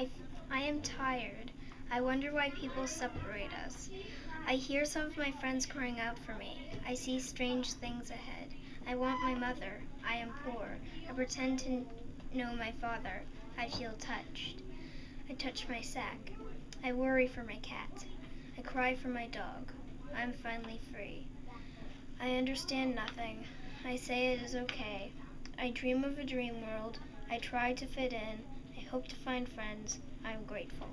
I, I am tired. I wonder why people separate us. I hear some of my friends crying out for me. I see strange things ahead. I want my mother. I am poor. I pretend to know my father. I feel touched. I touch my sack. I worry for my cat. I cry for my dog. I am finally free. I understand nothing. I say it is okay. I dream of a dream world. I try to fit in. Hope to find friends. I'm grateful.